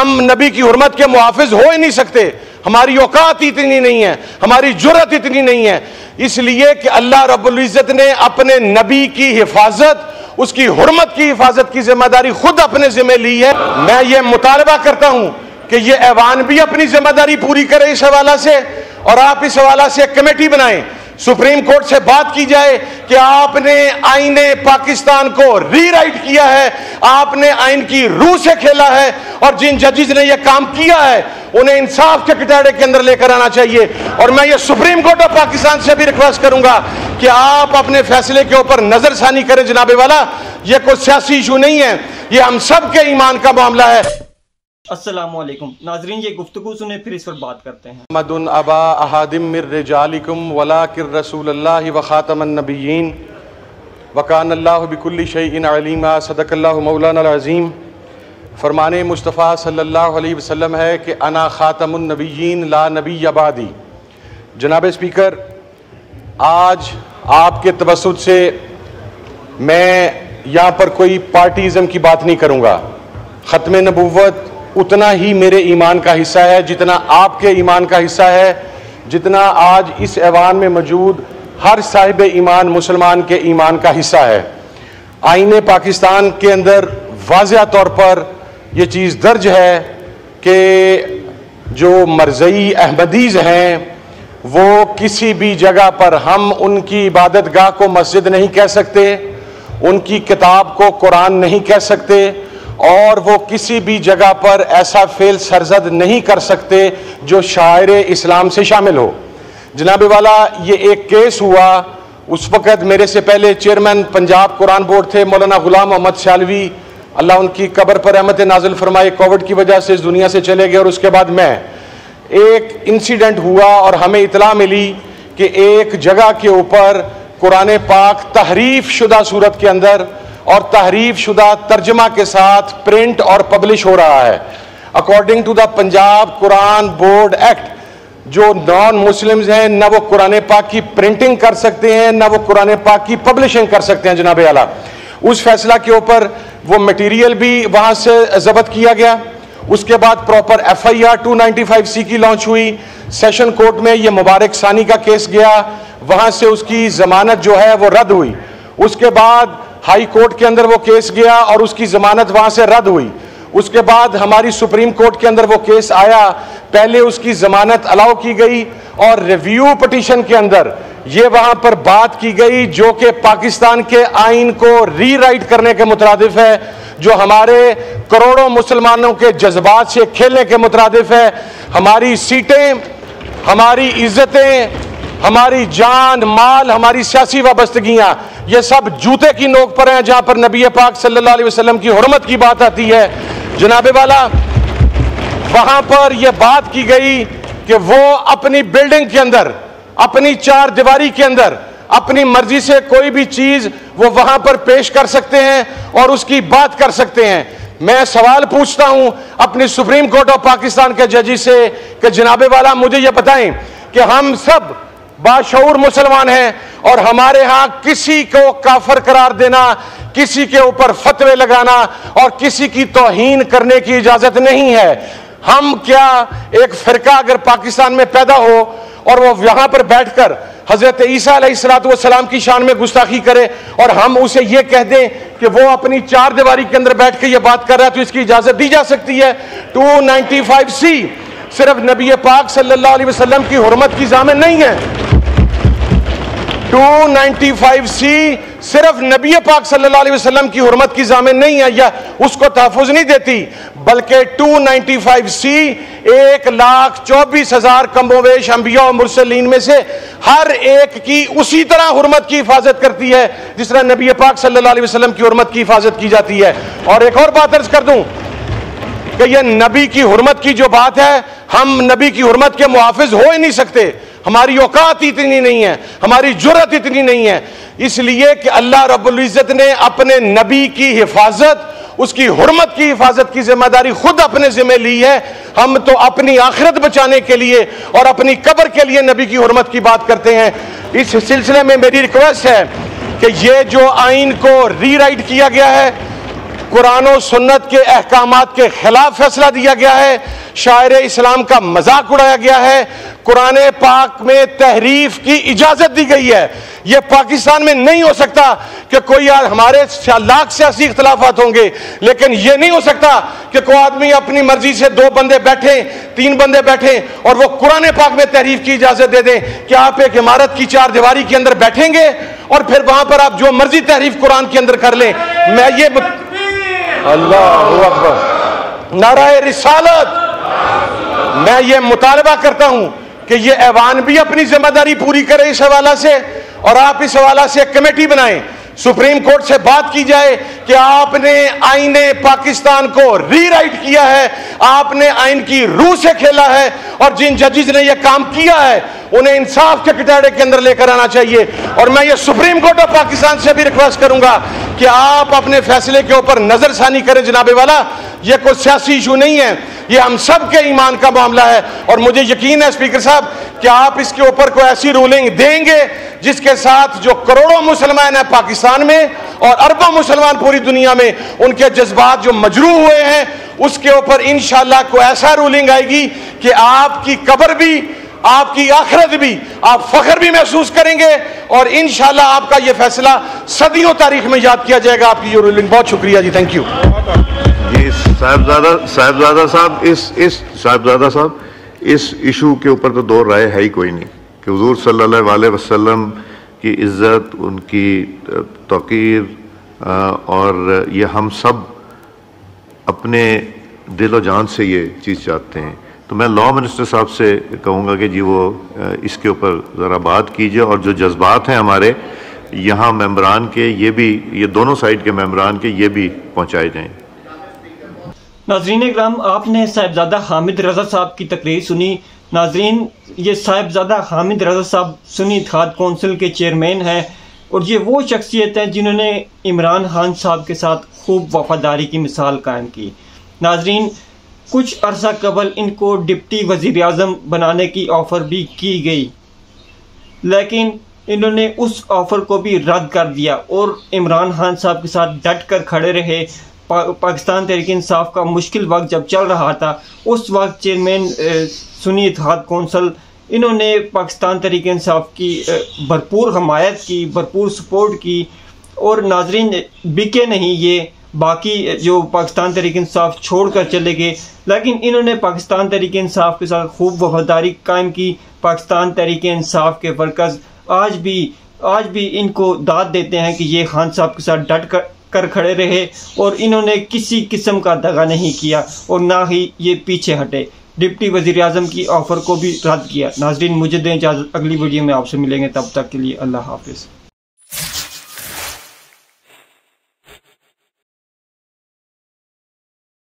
ہم نبی کی حرمت کے محافظ ہو ہی نہیں سکتے۔ ہماری اوقات اتنی نہیں ہے، ہماری جرت اتنی نہیں ہے۔ اس لیے کہ اللہ رب العزت نے اپنے نبی کی حفاظت، اس کی حرمت کی حفاظت کی ذمہ داری خود اپنے ذمہ لی ہے۔ میں یہ مطالبہ کرتا ہوں کہ یہ ایوان بھی اپنی ذمہ داری پوری کرے اس حوالہ سے اور آپ اس حوالہ سے ایک کمیٹی بنائیں۔ سپریم کورٹ سے بات کی جائے کہ آپ نے آئین پاکستان کو ری رائٹ کیا ہے، آپ نے آئین کی روح سے کھیلا ہے اور جن ججز نے یہ کام کیا ہے، انہیں انصاف کے کٹاڑے کے اندر لے کر آنا چاہیے۔ اور میں یہ سپریم کورٹ آف پاکستان سے بھی ریکویسٹ کروں گا کہ آپ اپنے فیصلے کے اوپر نظر ثانی کریں جناب والا۔ یہ کوئی سیاسی ایشو نہیں ہے، یہ ہم سب کے ایمان کا معاملہ ہے۔ السلام علیکم۔ ناظرین، یہ گفتگو سنیں، پھر اس پر بات کرتے ہیں۔ محمد ابا احادم من رجالکم ولاکر رسول اللہ و خاتم النبیین۔ وکان اللہ بکل شیئن علیما صدق اللہ مولانا العظیم۔ فرمان مصطفیٰ صلی اللہ علیہ وسلم ہے کہ انا خاتم النبیین لا نبی عبادی جناب اسپیکر آج آپ کے توسط سے میں یہاں پر کوئی پارٹیزم کی بات نہیں کروں گا۔ ختم نبوت اتنا ہی میرے ایمان کا حصہ ہے، جتنا آپ کے ایمان کا حصہ ہے، جتنا آج اس ایوان میں موجود ہر صاحب ایمان مسلمان کے ایمان کا حصہ ہے۔ آئین پاکستان کے اندر واضح طور پر یہ چیز درج ہے کہ جو مرزئی احمدیز ہیں، وہ کسی بھی جگہ پر ہم ان کی عبادت گاہ کو مسجد نہیں کہہ سکتے، ان کی کتاب کو قرآن نہیں کہہ سکتے اور وہ کسی بھی جگہ پر ایسا فیل سرزد نہیں کر سکتے جو شاعر اسلام سے شامل ہو۔ جناب والا، یہ ایک کیس ہوا۔ اس وقت میرے سے پہلے چیئرمین پنجاب قرآن بورڈ تھے، مولانا غلام محمد شالوی اللہ ان کی قبر پر احمد نازل فرمائے، کووڈ کی وجہ سے اس دنیا سے چلے گئے اور اس کے بعد میں۔ ایک انسیڈنٹ ہوا اور ہمیں اطلاع ملی کہ ایک جگہ کے اوپر قرآن پاک تحریف شدہ صورت کے اندر اور تحریف شدہ ترجمہ کے ساتھ پرنٹ اور پبلش ہو رہا ہے۔ اکارڈنگ ٹو دا پنجاب قرآن بورڈ ایکٹ جو نان مسلمز ہیں، نہ وہ قرآن پاک کی پرنٹنگ کر سکتے ہیں، نہ وہ قرآن پاک کی پبلشنگ کر سکتے ہیں، جناب اعلیٰ۔ اس فیصلہ کے اوپر وہ میٹیریل بھی وہاں سے ضبط کیا گیا۔ اس کے بعد proper F I R two ninety five C کی لانچ ہوئی۔ سیشن کورٹ میں یہ مبارک ثانی کا کیس گیا۔ وہاں سے اس کی ضمانت جو ہے وہ رد ہوئی۔ اس کے بعد ہائی کورٹ کے اندر وہ کیس گیا اور اس کی ضمانت وہاں سے رد ہوئی۔ اس کے بعد ہماری سپریم کورٹ کے اندر وہ کیس آیا۔ پہلے اس کی ضمانت الاؤ کی گئی اور ریویو پٹیشن کے اندر یہ وہاں پر بات کی گئی جو کہ پاکستان کے آئین کو ری رائٹ کرنے کے مترادف ہے، جو ہمارے کروڑوں مسلمانوں کے جذبات سے کھیلنے کے مترادف ہے۔ ہماری سیٹیں، ہماری عزتیں، ہماری جان، مال، ہماری سیاسی وابستگیاں یہ سب جوتے کی نوک پر ہیں جہاں پر نبی پاک صلی اللہ علیہ وسلم کی حرمت کی بات آتی ہے۔ جناب والا، وہاں پر یہ بات کی گئی کہ وہ اپنی بلڈنگ کے اندر، اپنی چار دیواری کے اندر، اپنی مرضی سے کوئی بھی چیز وہ وہاں پر پیش کر سکتے ہیں اور اس کی بات کر سکتے ہیں۔ میں سوال پوچھتا ہوں اپنی سپریم کورٹ آف پاکستان کے ججی سے کہ جناب والا مجھے یہ بتائیں کہ ہم سب باشعور مسلمان ہیں اور ہمارے ہاں کسی کو کافر قرار دینا، کسی کے اوپر فتوے لگانا اور کسی کی توہین کرنے کی اجازت نہیں ہے۔ ہم کیا ایک فرقہ اگر پاکستان میں پیدا ہو اور وہ یہاں پر بیٹھ کر حضرت عیسیٰ علیہ السلام کی شان میں گستاخی کرے اور ہم اسے یہ کہہ دیں کہ وہ اپنی چار دیواری کے اندر بیٹھ کے یہ بات کر رہا ہے تو اس کی اجازت دی جا سکتی ہے۔ ٹو نائنٹی فائیو سی صرف نبی پاک صلی اللہ علیہ وسلم کی حرمت کی ضامن نہیں ہے۔ ٹو نائنٹی فائیو سی صرف نبی پاک صلی اللہ علیہ وسلم کی حرمت کی ضامن نہیں ہے، یا اس کو تحفظ نہیں دیتی، بلکہ ٹو نائنٹی فائیو سی ایک لاکھ چوبیس ہزار کمبویش، انبیاء و مرسلین میں سے ہر ایک کی اسی طرح حرمت کی حفاظت کرتی ہے، جس طرح نبی پاک صلی اللہ علیہ وسلم کی حرمت کی حفاظت کی جاتی ہے۔ اور ایک اور بات عرض کر دوں کہ یہ نبی کی حرمت کی جو بات ہے، ہم نبی کی حرمت کے محافظ ہو ہی نہیں سکتے۔ ہماری اوقات اتنی نہیں ہے، ہماری جرت اتنی نہیں ہے۔ اس لیے کہ اللہ رب العزت نے اپنے نبی کی حفاظت، اس کی حرمت کی حفاظت کی ذمہ داری خود اپنے ذمہ لی ہے۔ ہم تو اپنی آخرت بچانے کے لیے اور اپنی قبر کے لیے نبی کی حرمت کی بات کرتے ہیں۔ اس سلسلے میں میری ریکویسٹ ہے کہ یہ جو آئین کو ری رائٹ کیا گیا ہے، قرآن و سنت کے احکامات کے خلاف فیصلہ دیا گیا ہے۔ شاعر اسلام کا مذاق اڑایا گیا ہے۔ قرآن پاک میں تحریف کی اجازت دی گئی ہے۔ یہ پاکستان میں نہیں ہو سکتا کہ کوئی ہمارے لاکھ سیاسی اختلافات ہوں گے۔ لیکن یہ نہیں ہو سکتا کہ کوئی آدمی اپنی مرضی سے دو بندے بیٹھیں، تین بندے بیٹھیں اور وہ قرآن پاک میں تحریف کی اجازت دے دیں۔ کہ آپ ایک عمارت کی چار دیواری کے اندر بیٹھیں گے اور پھر وہاں پر آپ جو مرضی تحریف قرآن کے اندر کر لیں؟ میں یہ اللہ اکبر۔ نعرہ رسالت۔ میں یہ مطالبہ کرتا ہوں کہ یہ ایوان بھی اپنی ذمہ داری پوری کرے اس حوالہ سے اور آپ اس حوالہ سے ایک کمیٹی بنائیں۔ سپریم کورٹ سے بات کی جائے کہ آپ نے آئین پاکستان کو ری رائٹ کیا ہے، آپ نے آئین کی روح سے کھیلا ہے اور جن ججز نے یہ کام کیا ہے، انہیں انصاف کے کٹاڑے کے اندر لے کر آنا چاہیے۔ اور میں یہ سپریم کورٹ آف پاکستان سے بھی ریکویسٹ کروں گا کہ آپ اپنے فیصلے کے اوپر نظر ثانی کریں جناب والا۔ یہ کوئی سیاسی ایشو نہیں ہے، یہ ہم سب کے ایمان کا معاملہ ہے۔ اور مجھے یقین ہے اسپیکر صاحب کہ آپ اس کے اوپر کوئی ایسی رولنگ دیں گے جس کے ساتھ جو کروڑوں مسلمان ہیں پاکستان میں اور اربوں مسلمان پوری دنیا میں ان کے جذبات جو مجروح ہوئے ہیں، اس کے اوپر انشاءاللہ کوئی ایسا رولنگ آئے گی کہ آپ کی قبر بھی، آپ کی آخرت بھی، آپ فخر بھی محسوس کریں گے۔ اور انشاءاللہ آپ کا یہ فیصلہ صدیوں تاریخ میں یاد کیا جائے گا۔ آپ کی یہ رولنگ بہت شکریہ جی تھینک یو جی صاحبزادہ صاحبزادہ صاحب، اس اس صاحبزادہ صاحب، اس ایشو کے اوپر تو دو رائے ہے ہی کوئی نہیں کہ حضور صلی اللہ علیہ وسلم کی عزت، ان کی توقیر اور یہ ہم سب اپنے دل و جان سے یہ چیز چاہتے ہیں۔ تو میں لا منسٹر صاحب سے کہوں گا کہ جی وہ اس کے اوپر ذرا بات کیجیے اور جو جذبات ہیں ہمارے یہاں ممبران کے، یہ بھی، یہ دونوں سائڈ کے ممبران کے، یہ بھی پہنچائے جائیں۔ ناظرین اکرام، آپ نے صاحبزادہ حامد رضا صاحب کی تقریر سنی۔ ناظرین، یہ صاحبزادہ حامد رضا صاحب سنی، اتحاد کونسل کے چیئرمین ہیں اور یہ وہ شخصیت ہیں جنہوں نے عمران خان صاحب کے ساتھ خوب وفاداری کی مثال قائم کی۔ ناظرین، کچھ عرصہ قبل ان کو ڈپٹی وزیر اعظم بنانے کی آفر بھی کی گئی۔ لیکن انہوں نے اس آفر کو بھی رد کر دیا اور عمران خان صاحب کے ساتھ ڈٹ کر کھڑے رہے۔ پاکستان تحریک انصاف کا مشکل وقت جب چل رہا تھا، اس وقت چیئرمین سنی اتحاد کونسل، انہوں نے پاکستان تحریک انصاف کی بھرپور حمایت کی، بھرپور سپورٹ کی، اور ناظرین، بکے نہیں یہ، باقی جو پاکستان تحریک انصاف چھوڑ کر چلے گئے۔ لیکن انہوں نے پاکستان تحریک انصاف کے ساتھ خوب وفاداری قائم کی۔ پاکستان تحریک انصاف کے ورکرز آج بھی آج بھی ان کو داد دیتے ہیں کہ یہ خان صاحب کے ساتھ ڈٹ کر کر کھڑے رہے اور انہوں نے کسی قسم کا دگا نہیں کیا اور نہ ہی یہ پیچھے ہٹے۔ ڈپٹی وزیر اعظم کی آفر کو بھی رد کیا۔ ناظرین، مجھے دیں اجازت، اگلی ویڈیو میں آپ سے ملیں گے۔ تب تک کے لیے اللہ حافظ۔